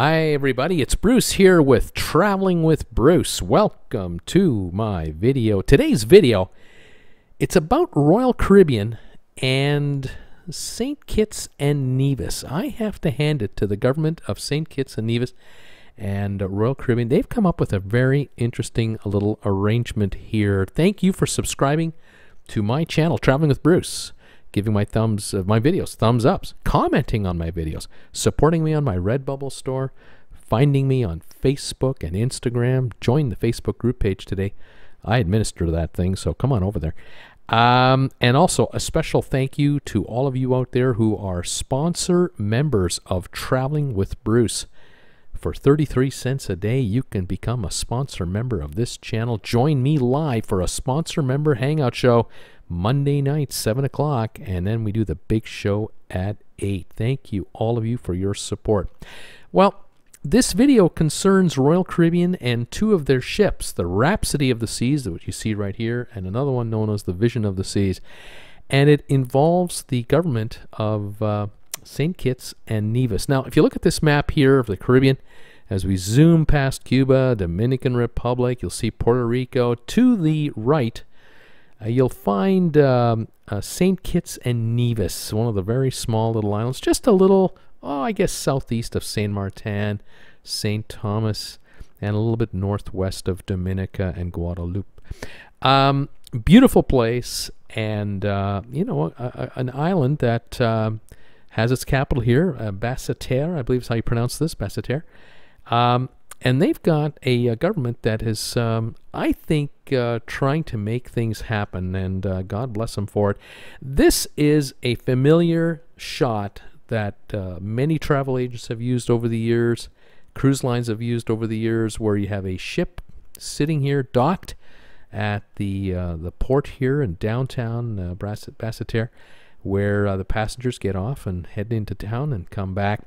Hi, everybody. It's Bruce here with Traveling with Bruce. Welcome to my video. Today's video, it's about Royal Caribbean and St. Kitts and Nevis. I have to hand it to the government of St. Kitts and Nevis and Royal Caribbean. They've come up with a very interesting little arrangement here. Thank you for subscribing to my channel, Traveling with Bruce giving my thumbs uh, my videos thumbs ups, commenting on my videos, supporting me on my Redbubble store, finding me on Facebook and Instagram. Join the Facebook group page today. I administer that thing, so come on over there. Um, and also a special thank you to all of you out there who are sponsor members of Traveling with Bruce. For 33 cents a day, you can become a sponsor member of this channel. Join me live for a sponsor member hangout show Monday night, 7 o'clock, and then we do the big show at 8. Thank you, all of you, for your support. Well, this video concerns Royal Caribbean and two of their ships, the Rhapsody of the Seas, which you see right here, and another one known as the Vision of the Seas. And it involves the government of uh, St. Kitts and Nevis. Now, if you look at this map here of the Caribbean, as we zoom past Cuba, Dominican Republic, you'll see Puerto Rico. To the right, uh, you'll find um, uh, St. Kitts and Nevis, one of the very small little islands, just a little, oh, I guess southeast of Saint Martin, St. Thomas, and a little bit northwest of Dominica and Guadeloupe. Um, beautiful place, and uh, you know, a, a, an island that um, has its capital here, uh, Basseterre, I believe is how you pronounce this, Basseterre. Um, and they've got a, a government that is, um, I think, uh, trying to make things happen, and uh, God bless them for it. This is a familiar shot that uh, many travel agents have used over the years, cruise lines have used over the years, where you have a ship sitting here docked at the uh, the port here in downtown uh, Basseterre where uh, the passengers get off and head into town and come back.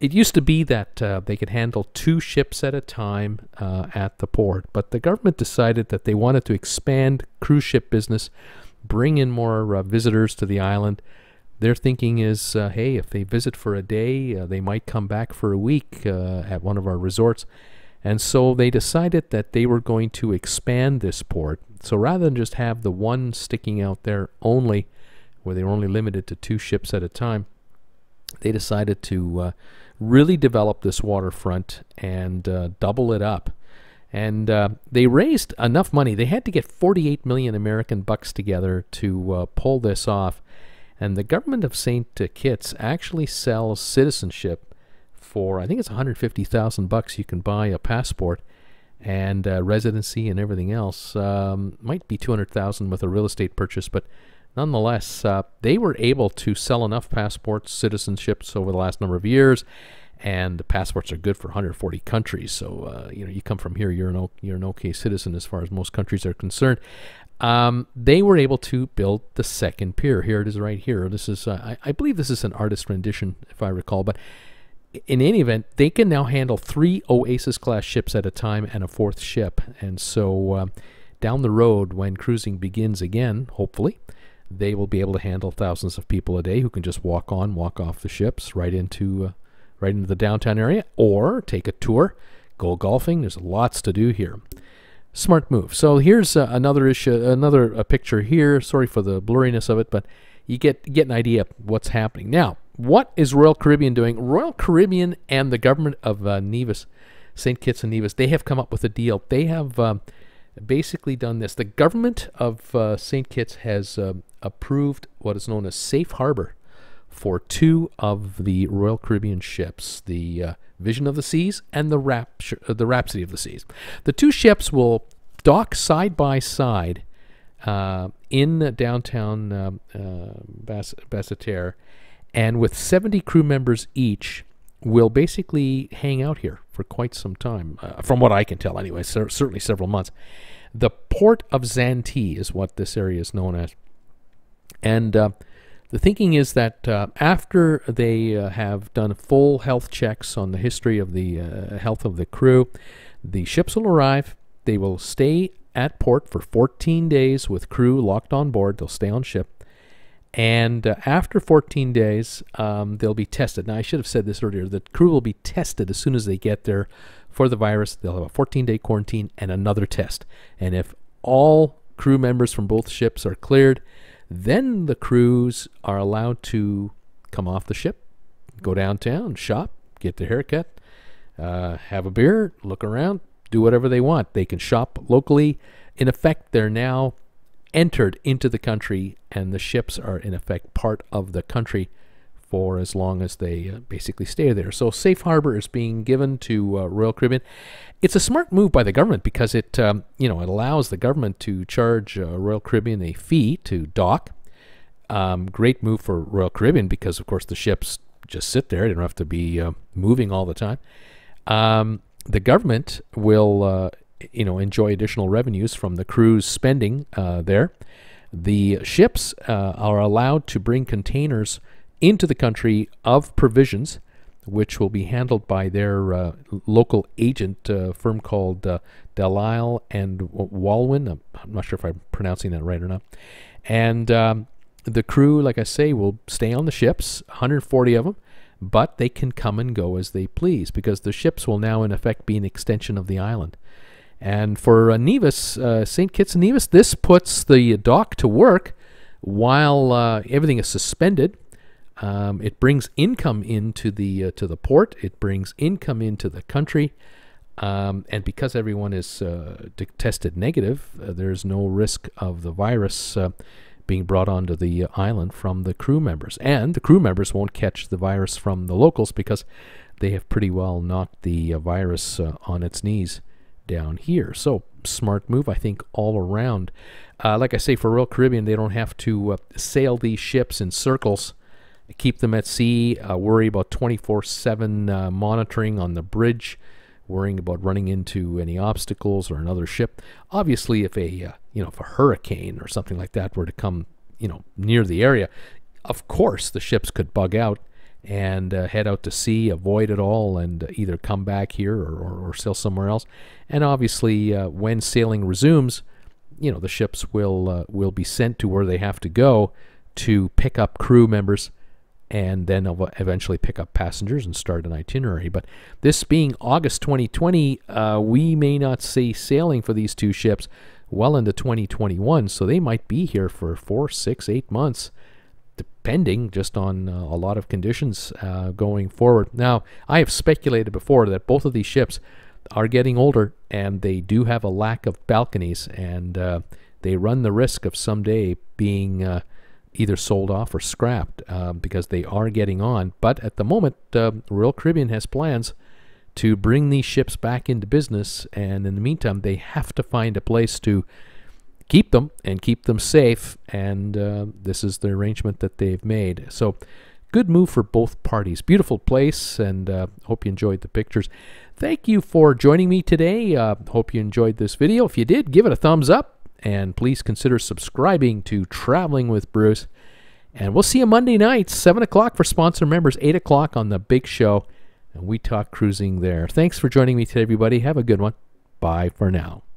It used to be that uh, they could handle two ships at a time uh, at the port, but the government decided that they wanted to expand cruise ship business, bring in more uh, visitors to the island. Their thinking is, uh, hey, if they visit for a day, uh, they might come back for a week at one of our resorts. And so they decided that they were going to expand this port. So rather than just have the one sticking out there only, where they were only limited to two ships at a time, they decided to uh, really develop this waterfront and uh, double it up. And uh, they raised enough money. They had to get 48 million American bucks together to uh, pull this off. And the government of St. Kitts actually sells citizenship for, I think it's 150,000 bucks. You can buy a passport and uh, residency and everything else. Um, might be 200,000 with a real estate purchase, but nonetheless, uh, they were able to sell enough passports, citizenships over the last number of years, and the passports are good for 140 countries. So uh, you know, you come from here, you're an you're an okay citizen as far as most countries are concerned. Um, they were able to build the second pier. Here it is, right here. This is, uh, I, I believe, this is an artist rendition, if I recall, but in any event, they can now handle three Oasis class ships at a time and a fourth ship. And so uh, down the road, when cruising begins again, hopefully, they will be able to handle thousands of people a day who can just walk on, walk off the ships right into uh, right into the downtown area, or take a tour, go golfing. There's lots to do here. Smart move. So here's uh, another issue, another uh, picture here. Sorry for the blurriness of it, but you get get an idea of what's happening now. What is Royal Caribbean doing? Royal Caribbean and the government of uh, Nevis, St. Kitts and Nevis, they have come up with a deal. They have um, basically done this. The government of uh, St. Kitts has uh, approved what is known as safe harbor for two of the Royal Caribbean ships, the uh, Vision of the Seas and the, Rapture, uh, the Rhapsody of the Seas. The two ships will dock side by side uh, in downtown uh, Bass- Basseterre, and with 70 crew members each, will basically hang out here for quite some time, uh, from what I can tell anyway, cer- certainly several months. The port of Zante is what this area is known as. And uh, the thinking is that uh, after they uh, have done full health checks on the history of the uh, health of the crew, the ships will arrive. They will stay at port for 14 days with crew locked on board. They'll stay on ship. And uh, after 14 days, um, they'll be tested. Now, I should have said this earlier. The crew will be tested as soon as they get there for the virus. They'll have a 14 day quarantine and another test. And if all crew members from both ships are cleared, then the crews are allowed to come off the ship, go downtown, shop, get their haircut, uh, have a beer, look around, do whatever they want. They can shop locally. In effect, they're now entered into the country, and the ships are in effect part of the country for as long as they uh, basically stay there. So safe harbor is being given to uh, Royal Caribbean. It's a smart move by the government because it, um, you know, it allows the government to charge uh, Royal Caribbean a fee to dock. Um, great move for Royal Caribbean because, of course, the ships just sit there; they don't have to be uh, moving all the time. Um, the government will uh, you know enjoy additional revenues from the crew's spending uh, there. The ships uh, are allowed to bring containers into the country of provisions, which will be handled by their uh, local agent uh, firm called uh, Delisle and Walwyn. I'm not sure if I'm pronouncing that right or not. And um, the crew, like I say, will stay on the ships, 140 of them but they can come and go as they please because the ships will now, in effect, be an extension of the island. And for uh, Nevis, uh, St. Kitts and Nevis, this puts the dock to work while uh, everything is suspended. Um, it brings income into the uh, to the port. It brings income into the country, um, and because everyone is uh, tested negative, uh, there's no risk of the virus being brought onto the island from the crew members, and the crew members won't catch the virus from the locals because they have pretty well knocked the virus on its knees down here. So smart move, I think, all around. Uh, like I say, for Royal Caribbean, they don't have to uh, sail these ships in circles, keep them at sea, uh, worry about 24/7 uh, monitoring on the bridge, worrying about running into any obstacles or another ship. Obviously, if a uh, you know if a hurricane or something like that were to come you know near the area, of course the ships could bug out and uh, head out to sea, avoid it all, and either come back here or, or, or sail somewhere else. And obviously, uh, when sailing resumes, you know the ships will uh, will be sent to where they have to go to pick up crew members, and then eventually pick up passengers and start an itinerary. But this being August 2020, uh, we may not see sailing for these two ships well into 2021, so they might be here for four, six, eight months depending just on uh, a lot of conditions uh, going forward. Now, I have speculated before that both of these ships are getting older and they do have a lack of balconies, and uh, they run the risk of someday being uh, either sold off or scrapped uh, because they are getting on. But at the moment, uh, Royal Caribbean has plans to bring these ships back into business, and in the meantime, they have to find a place to keep them and keep them safe. And uh, this is the arrangement that they've made. So, good move for both parties. Beautiful place, and uh, hope you enjoyed the pictures. Thank you for joining me today. Uh, hope you enjoyed this video. If you did, give it a thumbs up, and please consider subscribing to Traveling with Bruce. And we'll see you Monday nights, 7 o'clock for sponsor members, 8 o'clock on the big show. And we talk cruising there. Thanks for joining me today, everybody. Have a good one. Bye for now.